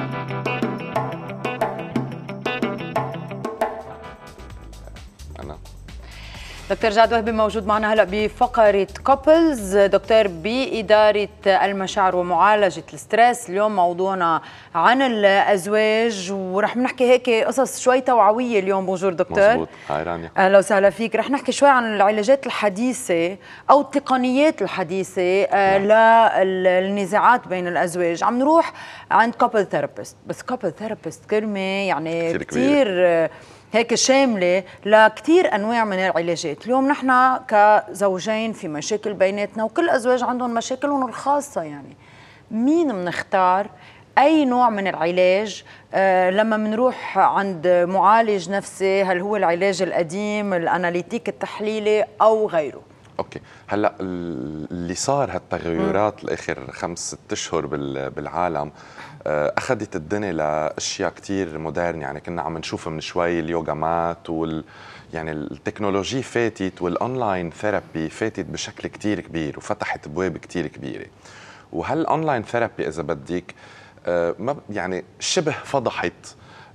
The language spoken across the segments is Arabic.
Música دكتور جاد وهبي موجود معنا هلا بفقرة Couples دكتور بإدارة المشاعر ومعالجة ال stress اليوم موضوعنا عن الأزواج ورح نحكي هيك قصص شوي توعوية اليوم. bonjour دكتور. مزبوط هاي رانيا أهلا وسهلا فيك. رح نحكي شوي عن العلاجات الحديثة أو التقنيات الحديثة آه، نعم. للنزاعات بين الأزواج. عم نروح عند couple therapist بس couple therapist كلمه يعني كثير, كثير هيك شاملة لكثير أنواع من العلاجات. اليوم نحن كزوجين في مشاكل بيناتنا وكل أزواج عندهم مشاكلهم الخاصة يعني. مين بنختار أي نوع من العلاج؟ آه لما بنروح عند معالج نفسي هل هو العلاج القديم ال analytique التحليلي أو غيره؟ أوكي. هلأ اللي صار هالتغيرات الآخر خمس ست أشهر بالعالم أخذت الدنيا لأشياء كثير modern يعني كنا عم نشوف من شوي اليوغا مات وال يعني ال technology فاتت وال online therapy فاتت بشكل كثير كبير وفتحت ابواب كثير كبيرة. وهال online therapy إذا بدك آه، ما يعني شبه فضحت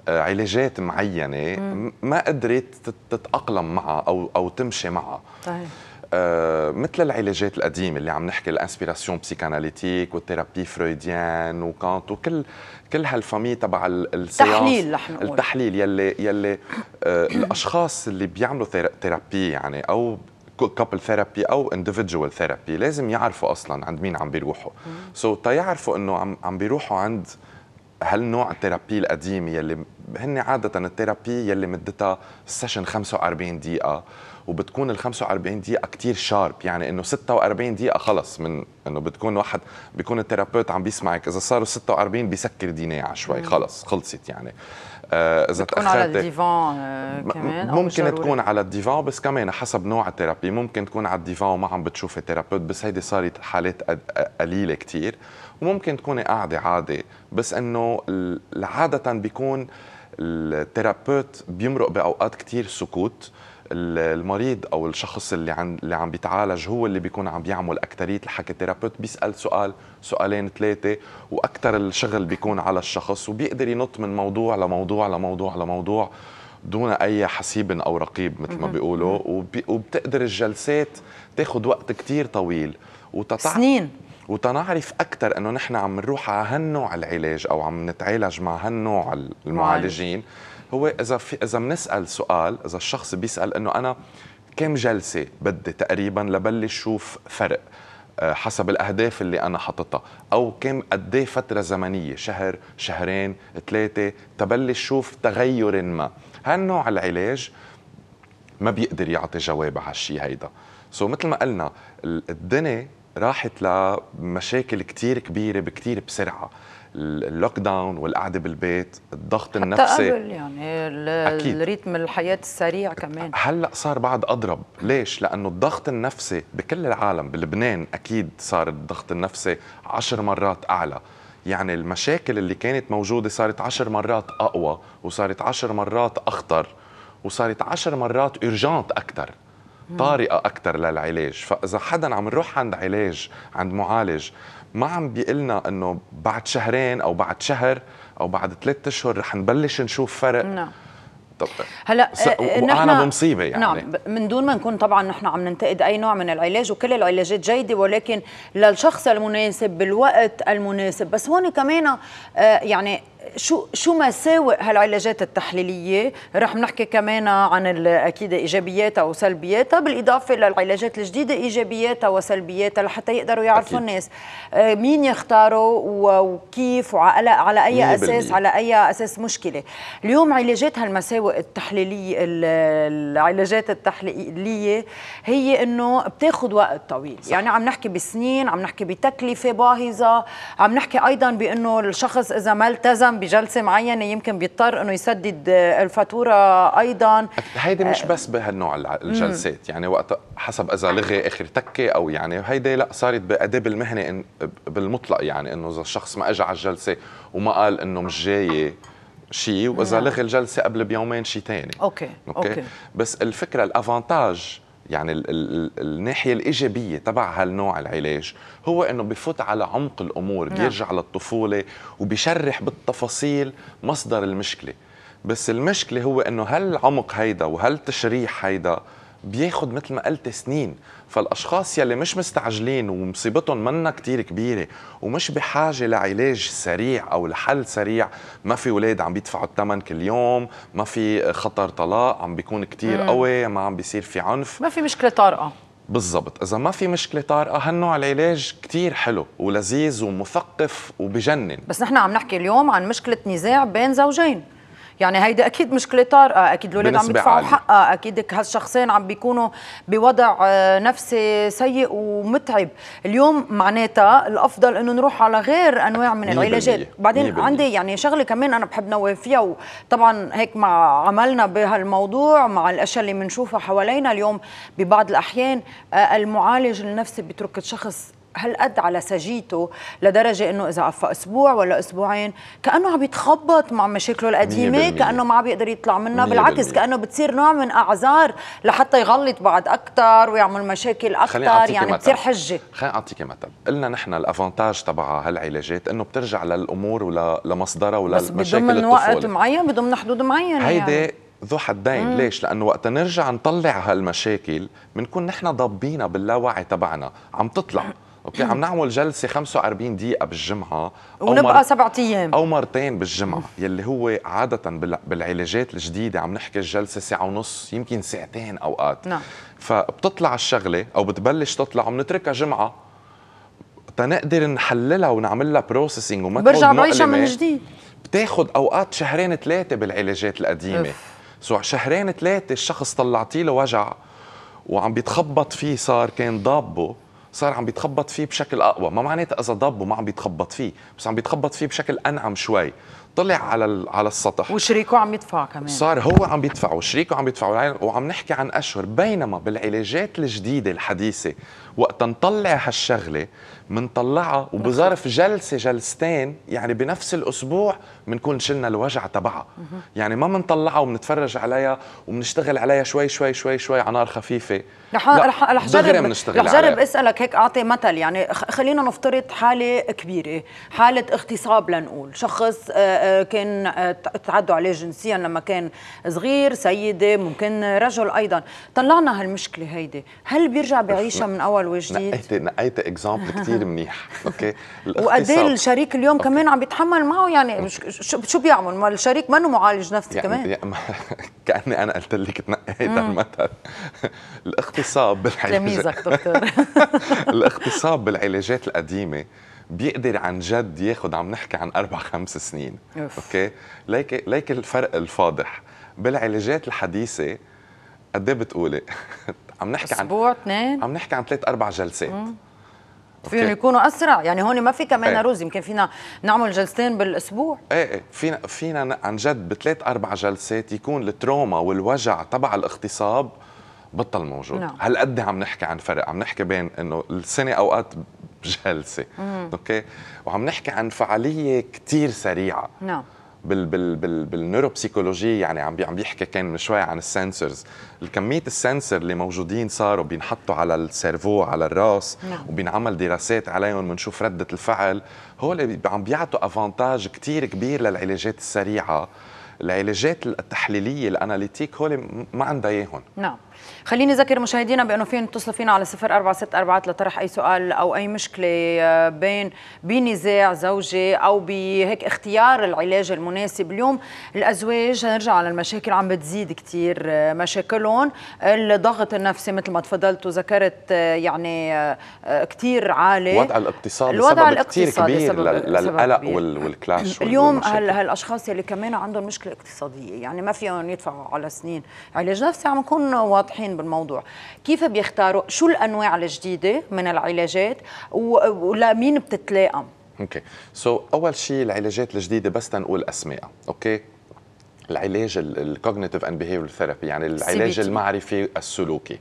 آه، علاجات معينة ما قدرت تتأقلم معها أو أو تمشي معها. طيب. آه، مثل العلاجات القديمة اللي عم نحكي ال inspiration psychanalytique وال thérapie freudienne وكانت وكل كل هال famille تبع التحليل رح نقول. التحليل يلي يلي آه الأشخاص اللي بيعملوا therapy يعني أو couple therapy أو individual therapy لازم يعرفوا أصلا عند مين عم بيروحوا. so, تيعرفوا إنه عم عم بيروحوا عند هالنوع ال therapy القديم يلي هن عادة ال therapy يلي مدتها session 45 دقيقة. وبتكون ال 45 دقيقة كثير sharp يعني إنه 46 دقيقة خلص من إنه بتكون واحد بيكون ال thérapeute عم بيسمعك. إذا صاروا 46 بيسكر دينيه شوي خلص خلصت يعني. آه إذا تكون على ال divan آه كمان ممكن تكون على ال divan بس كمان حسب نوع ال therapy ممكن تكون على ال divan وما عم بتشوفي thérapeute بس هيدي صارت حالات قليلة كثير وممكن تكوني قاعدة عادي بس إنه عادة بيكون ال thérapeute بيمرق بأوقات كثير سكوت. المريض أو الشخص اللي عم اللي عم بيتعالج هو اللي بيكون عم بيعمل اكثريه الحكي ال thérapeute بيسأل سؤال سؤالين ثلاثة وأكثر الشغل بيكون على الشخص وبيقدر ينط من موضوع لموضوع لموضوع لموضوع دون أي حسيب أو رقيب مثل ما بيقولوا وبتقدر الجلسات تاخذ وقت كثير طويل. وتتع... سنين. وتنعرف أكثر إنه نحن عم نروح على هالنوع العلاج أو عم نتعالج مع هالنوع المعالجين. هو إذا في إذا بنسال سؤال إذا الشخص بيسأل إنه أنا كم جلسة بدي تقريبا لبلش شوف فرق آه، حسب الأهداف اللي أنا حاططها أو كم قد إيه فترة زمنية شهر شهرين ثلاثة تبلش شوف تغير ما. هالنوع العلاج ما بيقدر يعطي جواب على الشيء هيدا. so مثل ما قلنا الدنيا راحت لمشاكل كتير كبيرة بكتير بسرعة. ال lockdown والقعدة بالبيت الضغط النفسي. قبل يعني أكيد. ال rythme الحياة السريع كمان. هلأ صار بعد أضرب. ليش؟ لأنه الضغط النفسي بكل العالم بلبنان أكيد صار الضغط النفسي عشر مرات أعلى. يعني المشاكل اللي كانت موجودة صارت عشر مرات أقوى وصارت عشر مرات أخطر وصارت عشر مرات اورجانت أكثر طارئة أكثر للعلاج. فإذا حدا عم نروح عند علاج عند معالج ما عم بيقلنا إنه بعد شهرين أو بعد شهر أو بعد ثلاثة أشهر رح نبلش نشوف فرق. نعم. طب هلا وأنا بمصيبة يعني. نعم من دون ما نكون طبعا نحن عم ننتقد أي نوع من العلاج وكل العلاجات جيدة ولكن للشخص المناسب بالوقت المناسب. بس هون كمان آه، يعني شو شو مساوئ هالعلاجات التحليلية. رح نحكي كمان عن أكيد إيجابياتها وسلبياتها بالإضافة للعلاجات الجديدة إيجابياتها وسلبياتها لحتى يقدروا يعرفوا أكيد. الناس. آه، مين يختاروا وكيف وعلى على أي أساس على أي أساس مشكلة. اليوم علاجات هالمساوئ التحليليه العلاجات التحليلية هي إنه بتاخذ وقت طويل. صح. يعني عم نحكي بسنين عم نحكي بتكلفة باهظة عم نحكي أيضا بإنه الشخص إذا ما التزم بجلسة معينة يمكن بيضطر إنه يسدد الفاتورة أيضا هيدي مش آه، بس بهالنوع الجلسات يعني وقت حسب إذا لغي آخر تكة أو يعني هيدي لا صارت بأداب المهنة بالمطلق يعني إنه إذا الشخص ما اجى على الجلسة وما قال إنه مش جاي شيء وإذا نعم. لغي الجلسة قبل بيومين شيء ثاني okay. okay بس الفكرة ال avantage يعني ال ال الناحية الإيجابية تبع هالنوع العلاج هو إنه بفوت على عمق الأمور نعم. بيرجع للطفولة وبيشرح بالتفاصيل مصدر المشكلة بس المشكلة هو إنه هالعمق هيدا وهالتشريح هيدا بياخد مثل ما قلت سنين. فالأشخاص يلي مش مستعجلين ومصيبتهم منا كتير كبيرة ومش بحاجة لعلاج سريع أو لحل سريع ما في أولاد عم بيدفعوا الثمن كل يوم ما في خطر طلاق عم بيكون كتير قوي ما عم بيصير في عنف. ما في مشكلة طارئة. بالضبط. إذا ما في مشكلة طارئة هالنوع العلاج كتير حلو ولذيذ ومثقف وبجنن. بس نحن عم نحكي اليوم عن مشكلة نزاع بين زوجين. يعني هيدا أكيد مشكلة طارئة أكيد الاولاد عم يدفعوا. حقها أكيد هالشخصين عم بيكونوا بوضع آه، نفسي سيء ومتعب اليوم معناتها الأفضل إنه نروح على غير أنواع من العلاجات. بعدين مية بالمية. عندي يعني شغلة كمان أنا بحب نوه فيها وطبعا هيك مع عملنا بهالموضوع مع الأشياء اللي بنشوفها حوالينا اليوم ببعض الأحيان آه، المعالج النفسي بيترك الشخص هالقد على سجيته لدرجة إنه إذا عفى أسبوع ولا أسبوعين كأنه عم يتخبط مع مشاكله القديمة. كأنه ما عم بيقدر يطلع منها بالعكس. كأنه بتصير نوع من أعذار لحتى يغلط بعد أكثر ويعمل مشاكل أكثر يعني. بتصير حجة خليني أعطيكي مثل قلنا نحن ال avantage تبع هالعلاجات إنه بترجع للأمور ولمصدرها بس ولمشاكل بضمن وقت معين بضمن حدود معينه هيدي يعني. ذو حدين مم. ليش لأنه وقت نرجع نطلع هالمشاكل بنكون نحن ضابينها باللاوعي تبعنا عم تطلع okay عم نعمل جلسة 45 دقيقة بالجمعة أو ونبقى سبعة أيام أو مرتين بالجمعة يلي هو عادة بال- بالعلاجات الجديدة عم نحكي الجلسة ساعة ونص يمكن ساعتين أوقات نعم. فبتطلع الشغلة أو بتبلش تطلع وبنتركها جمعة تنقدر نحللها ونعمل لها processing وما برجع بعيشها. من جديد بتاخد أوقات شهرين ثلاثة بالعلاجات القديمة. so شهرين ثلاثة الشخص طلعتي له وجع وعم بيتخبط فيه صار كان ضابه صار عم بيتخبط فيه بشكل أقوى. ما معناتها اذا ضبه ما عم بيتخبط فيه بس عم بيتخبط فيه بشكل أنعم شوي. طلع على على السطح. وشريكه عم يدفع كمان. صار هو عم بيدفع وشريكه عم بيدفع وعم نحكي عن أشهر بينما بالعلاجات الجديدة الحديثة وقت نطلع هالشغلة منطلعها وبظرف جلسة جلستين يعني بنفس الأسبوع بنكون شلنا الوجع تبعها. يعني ما منطلعها وبنتفرج عليها وبنشتغل عليها شوي شوي شوي شوي على نار خفيفة. رح رح رح جرب رح جرب. اسألك هيك أعطي مثل يعني خلينا نفترض حالة كبيرة حالة اغتصاب لنقول. شخص آه، كان تعدوا عليه جنسيا لما كان صغير سيدة ممكن رجل أيضا. طلعنا هالمشكلة هيدي. هل بيرجع بعيشها من أول وجديد؟ نقيت نقيت exemple كثير منيح. okay؟ وقد. إيه الشريك اليوم okay. كمان عم بيتحمل معه؟ يعني شو بيعمل؟ ما الشريك منه معالج نفسي كمان. يعني كأني أنا قلت لك تنقيت المثل. الاغتصاب بالعلاجات تلاميذك دكتور. الاغتصاب بالعلاجات القديمة. بيقدر عن جد ياخذ عم نحكي عن أربع خمس سنين. أوف. okay؟ ليك ليك الفرق الفاضح. بالعلاجات الحديثة قد إيه بتقولي؟ عم نحكي عن أسبوع اثنين؟ عم نحكي عن ثلاث أربع جلسات. فيهم. يكونوا أسرع. يعني هون ما في كمان إيه. روز. يمكن فينا نعمل جلستين بالأسبوع. إيه إيه. فينا فينا عن جد بثلاث أربع جلسات يكون التروما والوجع تبع الاغتصاب بطل موجود. نعم. هالقد عم نحكي عن فرق؟ عم نحكي بين إنه السنة أوقات بجلسة. okay؟ وعم نحكي عن فعالية كتير سريعة. نعم. بال بال بال بال neuropsychology يعني عم عم بيحكي كان من شوي عن ال sensors الكمية ال sensor اللي موجودين صاروا بينحطوا على ال cerveau على الراس نعم. وبينعمل دراسات عليهم بنشوف ردة الفعل. هو اللي عم بيعطوا avantage كتير كبير للعلاجات السريعة. العلاجات التحليلية ال analytique هول ما عندها إياهم. نعم. خليني أذكر مشاهدينا بأنه فين يتصلوا فينا على 0464 لطرح أي سؤال أو أي مشكلة آه، بين بنزاع زوجي أو بهيك اختيار العلاج المناسب اليوم الأزواج نرجع على المشاكل عم بتزيد كثير مشاكلهم الضغط النفسي مثل ما تفضلت وذكرت آه، يعني كثير عالي الوضع الاقتصادي الوضع الاقتصادي كبير سبب- للقلق كبير. والكلاش وال- اليوم. هال هالأشخاص يلي كمان عندهم مشكلة اقتصادية يعني ما فيهم يدفعوا على سنين علاج نفسي عم نكون واضحين بالموضوع. كيف بيختاروا؟ شو الأنواع الجديدة من العلاجات؟ ولمين بتتلائم okay so أول شيء العلاجات الجديدة بس تنقول اسمائها okay العلاج ال cognitive and behavior therapy يعني العلاج CBT. المعرفي السلوكي.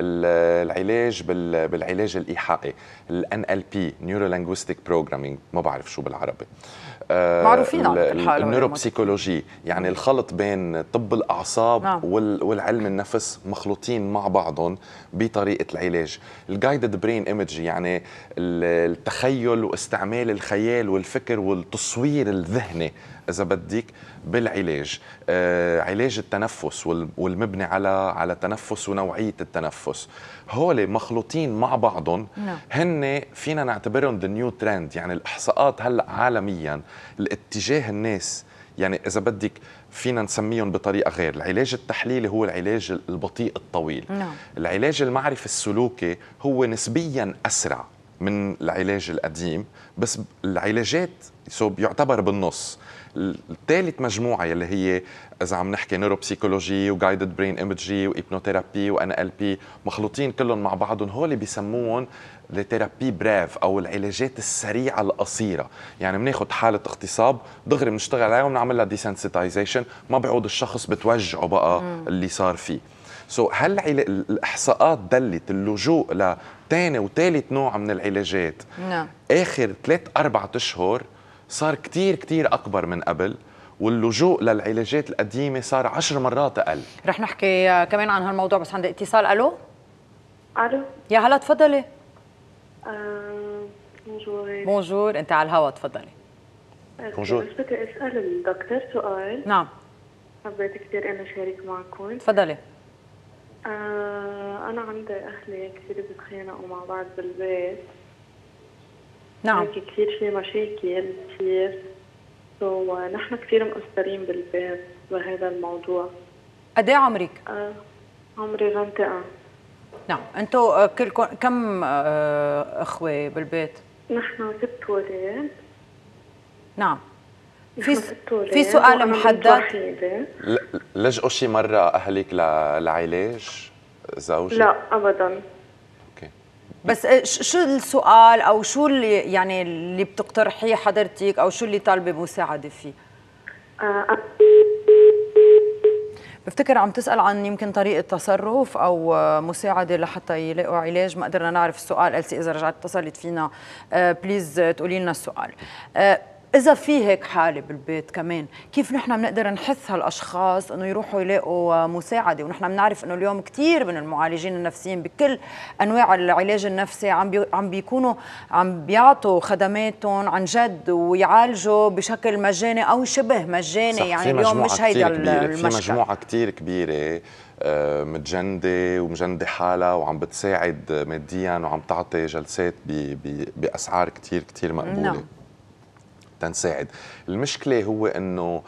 ال- العلاج بال- بالعلاج الإيحائي ال NLP neuro linguistic programming ما بعرف شو بالعربي. معروفين ال neuropsychology يعني الخلط بين طب الأعصاب نعم. والعلم النفس مخلوطين مع بعضهم بطريقة العلاج. ال guided brain image يعني التخيل واستعمال الخيال والفكر والتصوير الذهني إذا بدك. بالعلاج. آه علاج التنفس والمبني على على تنفس ونوعية التنفس. هول مخلوطين مع بعضهم. نعم. هن فينا نعتبرهم the new trend يعني الإحصاءات هلأ عالميا. الاتجاه الناس يعني إذا بدك فينا نسميهم بطريقة غير. العلاج التحليلي هو العلاج البطيء الطويل. نعم. العلاج المعرفي السلوكي هو نسبيا أسرع من العلاج القديم. بس العلاجات يعتبر بالنص. الثالث مجموعة يلي هي إذا عم نحكي neuropsychology و guided brain imagery و hypnotherapy و NLP مخلوطين كلهم مع بعضهم هول بيسموهم ال thérapie brève أو العلاجات السريعة القصيرة. يعني بناخذ حالة اغتصاب دغري بنشتغل عليها وبنعمل لها desensitization ما بيعود الشخص بتوجعه بقى مم. اللي صار فيه. so هل الإحصاءات دلت اللجوء لثاني وثالث نوع من العلاجات؟ نعم. آخر ثلاث أربع أشهر صار كتير كتير أكبر من قبل واللجوء للعلاجات القديمة صار عشر مرات أقل. رح نحكي كمان عن هالموضوع بس عندي اتصال. ألو؟ ألو؟ يا هلا تفضلي. bonjour. bonjour أنت على الهوا تفضلي. بونجور. بس بدي أسأل الدكتور سؤال. نعم. حبيت كثير أنا شارك معكم. تفضلي. آه أنا عندي أهلي كثير بيتخانقوا مع بعض بالبيت. نعم. كثير في مشاكل كثير سو نحن كثير مقصرين بالبيت بهذا الموضوع. قد إيه عمرك؟ آه عمري 21 نعم. أنتم آه، كلكم كم آه إخوة بالبيت؟ نحن ست ولاد. نعم. في في سؤال محدد. لجأوا شي مرة أهلك لعلاج؟ زوجي؟ لا ابدا. بس آه، شو السؤال أو شو اللي يعني اللي بتقترحيه حضرتك أو شو اللي طالبة مساعدة فيه؟ آه. بفتكر عم تسأل عن يمكن طريقة تصرف أو مساعدة لحتى يلاقوا علاج ما قدرنا نعرف السؤال قلتي إذا رجعت اتصلت فينا. آه please تقولي لنا السؤال. آه إذا في هيك حالة بالبيت كمان كيف نحن بنقدر نحث هالأشخاص إنه يروحوا يلاقوا مساعدة؟ ونحن بنعرف إنه اليوم كثير من المعالجين النفسيين بكل أنواع العلاج النفسي عم بي عم بيكونوا عم بيعطوا خدماتهم عن جد ويعالجوا بشكل مجاني أو شبه مجاني. يعني اليوم مش هيدا المشكل في مجموعة كثير كبيرة آه، متجندة ومجندة حالها وعم بتساعد ماديا وعم تعطي جلسات بأسعار كتير كتير مقبولة. نعم. تنساعد المشكلة هو إنه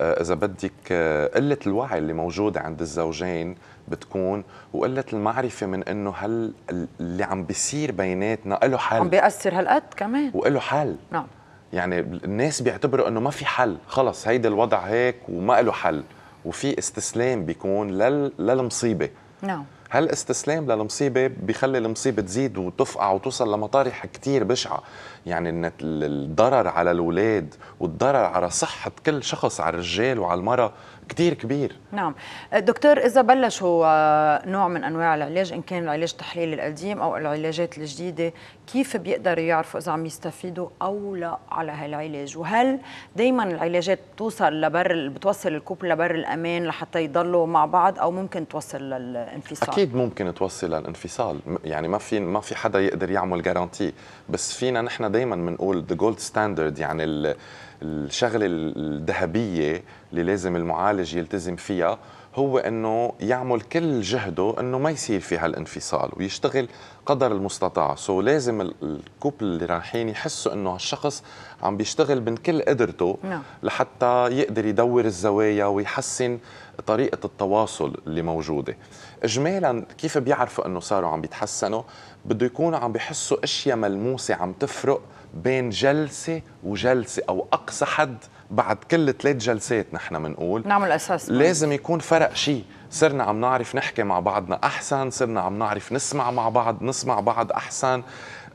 آه، إذا بدك آه، قلة الوعي اللي موجودة عند الزوجين بتكون وقلة المعرفة من إنه هل اللي عم بيصير بيناتنا له حل. عم بيأثر هالقد كمان. وله حل. نعم. يعني الناس بيعتبروا إنه ما في حل. خلص هيدا الوضع هيك وما له حل. وفي استسلام بيكون لل... للمصيبة. نعم. هالإستسلام للمصيبة بيخلي المصيبة تزيد وتفقع وتوصل لمطارح كثير بشعة. يعني إن الضرر على الأولاد والضرر على صحة كل شخص على الرجال وعلى المرأة كثير كبير. نعم. دكتور إذا بلشوا آه، نوع من أنواع العلاج إن كان العلاج التحليلي القديم أو العلاجات الجديدة كيف بيقدروا يعرفوا إذا عم يستفيدوا أو لا على هالعلاج؟ وهل دائما العلاجات بتوصل لبر بتوصل ال couple لبر الأمان لحتى يضلوا مع بعض أو ممكن توصل للانفصال؟ أكيد ممكن توصل للانفصال. يعني ما في ما في حدا يقدر يعمل garantie بس فينا نحن دائما بنقول the gold standard يعني الشغلة الذهبية اللي لازم المعالج يلتزم فيها. هو إنه يعمل كل جهده إنه ما يصير في هالانفصال ويشتغل قدر المستطاع. so لازم ال couple اللي رايحين يحسوا إنه هالشخص عم بيشتغل من كل قدرته نعم. لحتى يقدر يدور الزوايا ويحسن طريقة التواصل اللي موجودة. اجمالا كيف بيعرفوا إنه صاروا عم بيتحسنوا؟ بده يكونوا عم بيحسوا أشياء ملموسة عم تفرق بين جلسة وجلسة أو أقصى حد بعد كل ثلاث جلسات نحن بنقول نعمل أساس. لازم يكون فرق شيء صرنا عم نعرف نحكي مع بعضنا أحسن صرنا عم نعرف نسمع مع بعض نسمع بعض أحسن.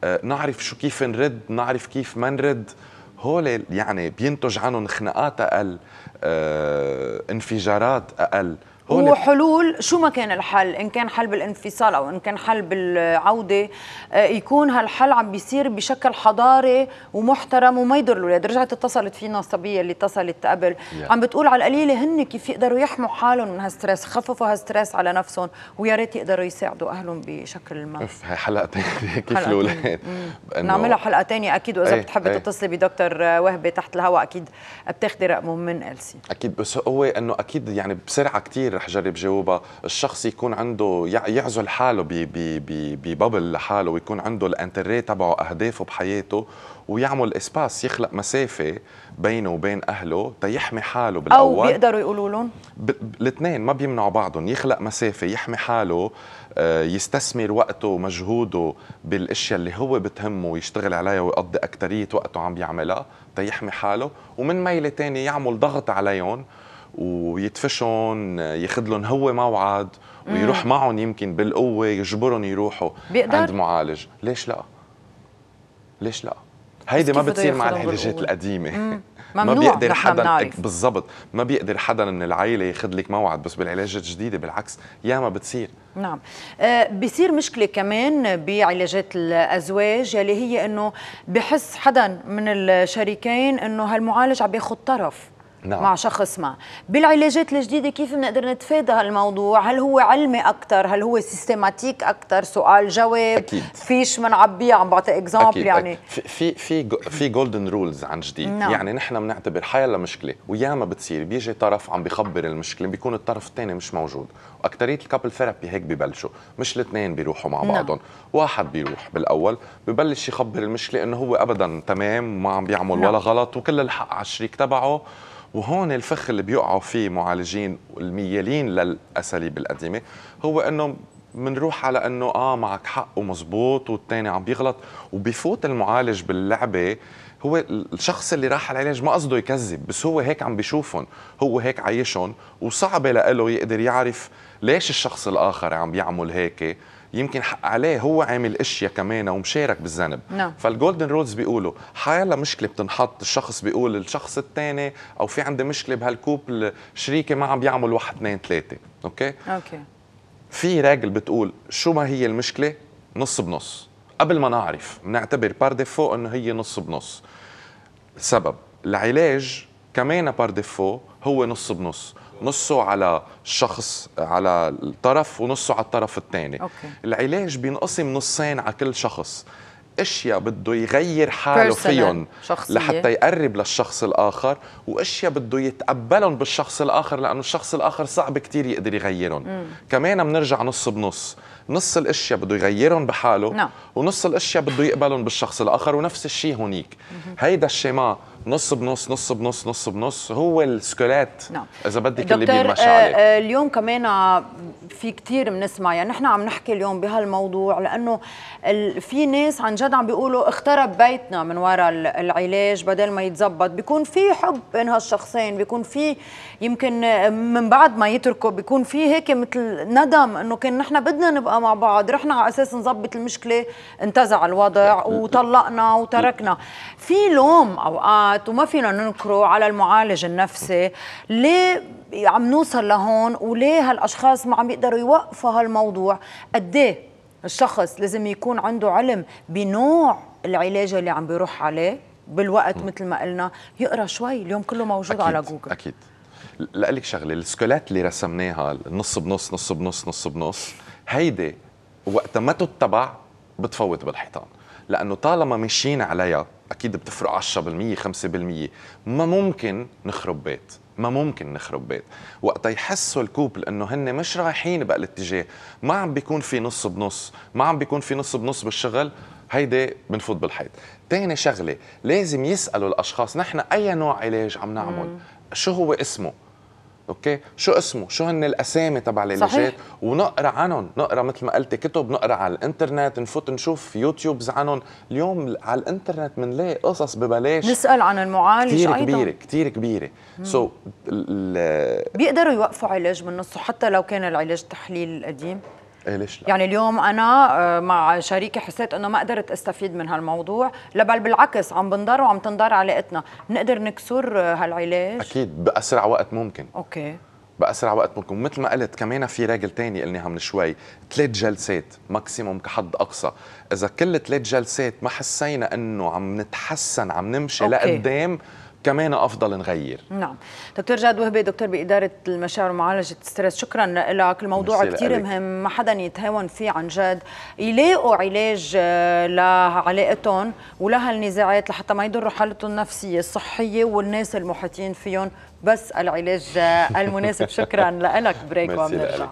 آه، نعرف شو كيف نرد نعرف كيف ما نرد. هول يعني بينتج عنهم خناقات أقل آه، انفجارات أقل. وحلول شو ما كان الحل إن كان حل بالانفصال أو إن كان حل بالعودة آه، يكون هالحل عم بيصير بشكل حضاري ومحترم وما يضر الأولاد. رجعت اتصلت فينا الصبيه اللي اتصلت قبل. yeah. عم بتقول على القليلة هن كيف يقدروا يحموا حالهم من هال stress خففوا هال stress على نفسهم ويا ريت يقدروا يساعدوا أهلهم بشكل ما. هي حلقه كيف الأولاد؟ نعملها حلقه ثانية أكيد. وإذا إيه بتحبي إيه. تتصلي بدكتور وهبة تحت الهواء أكيد بتاخذي رقمه من إلسي. أكيد. بس هو إنه أكيد يعني بسرعة كثير رح جرب جاوبها الشخص يكون عنده يعزل حاله ببابل لحاله ويكون عنده الانتريه تبعه أهدافه بحياته ويعمل اسباس يخلق مسافة بينه وبين أهله تيحمي حاله بالأول. أو بيقدروا يقولوا لهم؟ الاثنين ما بيمنعوا بعضهم. يخلق مسافة يحمي حاله آه، يستثمر وقته ومجهوده بالأشياء اللي هو بتهمه ويشتغل عليها ويقضي اكثريه وقته عم بيعملها تيحمي حاله. ومن ميلة ثانية يعمل ضغط عليهم ويدفشهم ياخذ لهم هو موعد ويروح معهم يمكن بالقوة يجبرهم يروحوا بيقدر؟ عند معالج. ليش لا؟ ليش لا؟ هيدي ما بتصير مع العلاجات القديمة. ما بيقدر حدا بالضبط. ما بيقدر حدا من العائله ياخذ لك موعد بس بالعلاجات الجديدة بالعكس ياما بتصير. نعم. آه بصير مشكلة كمان بعلاجات الأزواج يلي هي إنه بحس حدا من الشريكين إنه هالمعالج عم ياخذ طرف. نعم. مع شخص ما. بالعلاجات الجديدة كيف بنقدر نتفادى هالموضوع؟ هل هو علمي أكثر هل هو systématique أكثر سؤال جواب. أكيد. fiche منعبيه عم بعطي exemple يعني. في في في golden rules عن جديد. نعم. يعني نحن بنعتبر حيلا مشكلة. وياما بتصير. بيجي طرف عم بيخبر المشكلة بيكون الطرف الثاني مش موجود. واكثريه ال couple therapy هيك ببلشوا. مش الاثنين بيروحوا مع نعم. بعضهم. نعم. واحد بيروح بالأول ببلش يخبر المشكلة إنه هو ابدا تمام وما عم بيعمل نعم. ولا غلط وكل الحق على الشريك تبعه. وهون الفخ اللي بيقعوا فيه معالجين الميالين للأساليب القديمة هو إنه بنروح على إنه آه معك حق ومزبوط والثاني عم بيغلط وبفوت المعالج باللعبة هو الشخص اللي راح على العلاج ما قصده يكذب بس هو هيك عم بيشوفهم هو هيك عايشهم وصعبة له يقدر يعرف ليش الشخص الآخر عم بيعمل هيك يمكن حق عليه هو عامل إشياء كمان ومشارك بالذنب. نعم. فال golden rules بيقولوا حيلا مشكلة بتنحط الشخص بيقول الشخص الثاني أو في عندي مشكلة بهال couple شريكي ما عم بيعمل واحد اثنين ثلاثة. okay؟ okay. في règle بتقول شو ما هي المشكلة؟ نص بنص. قبل ما نعرف بنعتبر par défaut إنه هي نص بنص. سبب. العلاج كمان بار ديفو هو نص بنص. نصه على الشخص على الطرف ونصه على الطرف الثاني. العلاج بينقسم نصين على كل شخص. أشياء بده يغير حاله فيهم لحتى يقرب للشخص الآخر وأشياء بده يتقبلهم بالشخص الآخر لأنه الشخص الآخر صعب كتير يقدر يغيرهم. كمان بنرجع نص بنص. نص الأشياء بده يغيرهم بحاله نعم. ونص الأشياء بده يقبلهم بالشخص الآخر ونفس الشيء هونيك. هيدا الشيما نص بنص نص بنص نص بنص. هو السكولات نعم. إذا بدك اللي بيمشي عليه. آه اليوم كمان في كثير بنسمع. يعني نحن عم نحكي اليوم بهالموضوع لأنه في ناس عن جد عم بيقولوا اخترب بيتنا من وراء العلاج بدل ما يتزبط. بيكون في حب بين هالشخصين بيكون في يمكن من بعد ما يتركوا بيكون في هيك مثل ندم إنه كان نحن بدنا نبقى مع بعض. رحنا على أساس نظبط المشكلة انتزع الوضع وطلقنا وتركنا. في لوم أوقات وما فينا ننكره على المعالج النفسي. ليه عم نوصل لهون وليه هالأشخاص ما عم يقدروا يوقفوا هالموضوع؟ قد إيه الشخص لازم يكون عنده علم بنوع العلاج اللي عم بيروح عليه بالوقت. مثل ما قلنا؟ يقرأ شوي اليوم كله موجود أكيد. على جوجل. أكيد. لك شغلة السكولات اللي رسمناها نص بنص نص بنص نص بنص هيدي وقت ما تتبع بتفوت بالحيطان. لأنه طالما ماشيين عليها أكيد بتفرق 10% 5% ما ممكن نخرب بيت. ما ممكن نخرب بيت. وقت يحسوا الكوبل انه هن مش رايحين بهالاتجاه ما عم بيكون في نص بنص. ما عم بيكون في نص بنص بالشغل. هيدي بنفوت بالحيط تاني شغلة لازم يسألوا الأشخاص نحن أي نوع علاج عم نعمل. شو هو اسمه؟ okay؟ شو اسمه؟ شو هن الأسامي تبع العلاجات ونقرأ عنهم. نقرأ مثل ما قلتي كتب نقرأ على الإنترنت نفوت نشوف YouTubes عنهم اليوم على الإنترنت بنلاقي قصص ببلاش. نسأل عن المعالج كتير أيضا. كبيرة كثير كبيرة. so so, بيقدروا يوقفوا علاج من نصه حتى لو كان العلاج التحليل القديم إيه ليش لا؟ يعني اليوم أنا آه، مع شريكي حسيت إنه ما قدرت أستفيد من هالموضوع لا بل بالعكس عم بنضر وعم تنضر علاقتنا. بنقدر نكسر آه، هالعلاج؟ أكيد بأسرع وقت ممكن. okay. بأسرع وقت ممكن. مثل ما قلت كمان في règle تاني قلناها من شوي ثلاث جلسات maximum كحد أقصى. إذا كل ثلاث جلسات ما حسينا إنه عم نتحسن عم نمشي okay. لقدام كمان أفضل نغير. نعم. دكتور جاد وهبي دكتور بإدارة المشاعر ومعالجة ال stress شكرا لك. الموضوع كثير. مهم ما حدا يتهاون فيه عن جد. يلاقوا علاج آه، لعلاقتهم ولهالنزاعات لحتى ما يضروا حالتهم النفسية الصحية والناس المحيطين فيهم. بس العلاج آه، المناسب. شكرا لك. بريك لإلك.